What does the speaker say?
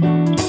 Bye.